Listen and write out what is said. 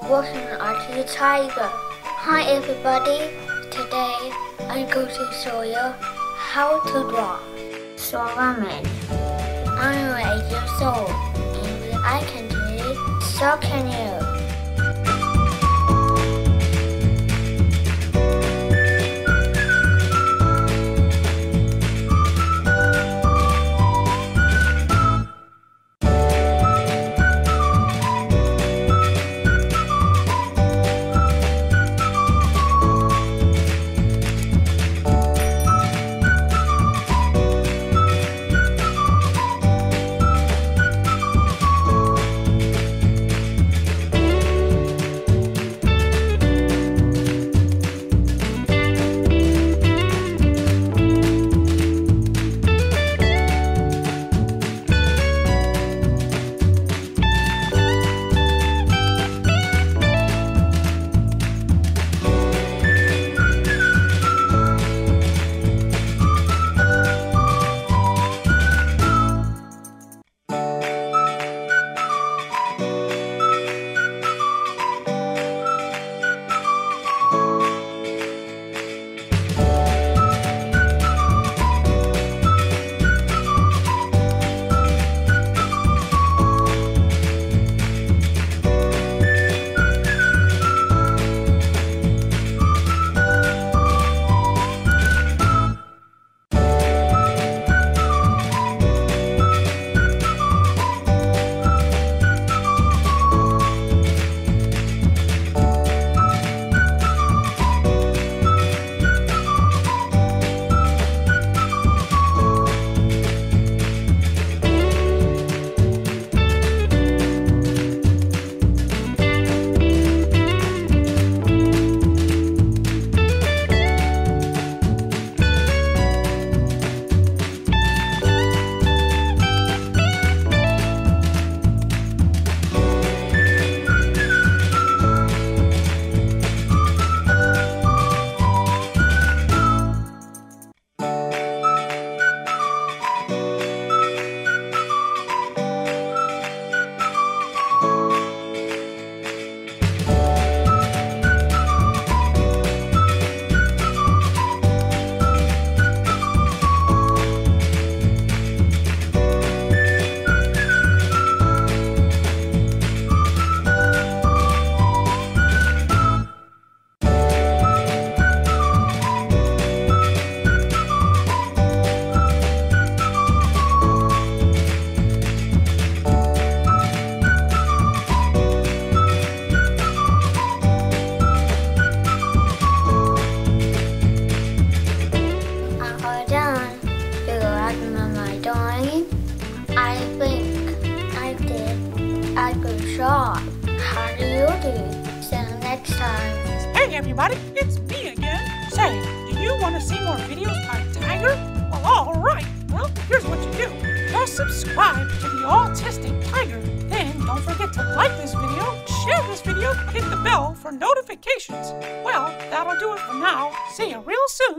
Welcome to the Tiger. Hi everybody. Today I'm going to show you how to draw Slogoman. I'm eight years old and I can do it, so can you. Like my drawing? I think I did a good job. How do you do? See you next time. Hey everybody, it's me again. Say, do you want to see more videos by Tiger? Well, alright. Well, here's what you do. Just subscribe to the Autistic Tiger. Then don't forget to like this video, share this video, hit the bell for notifications. Well, that'll do it for now. See you real soon.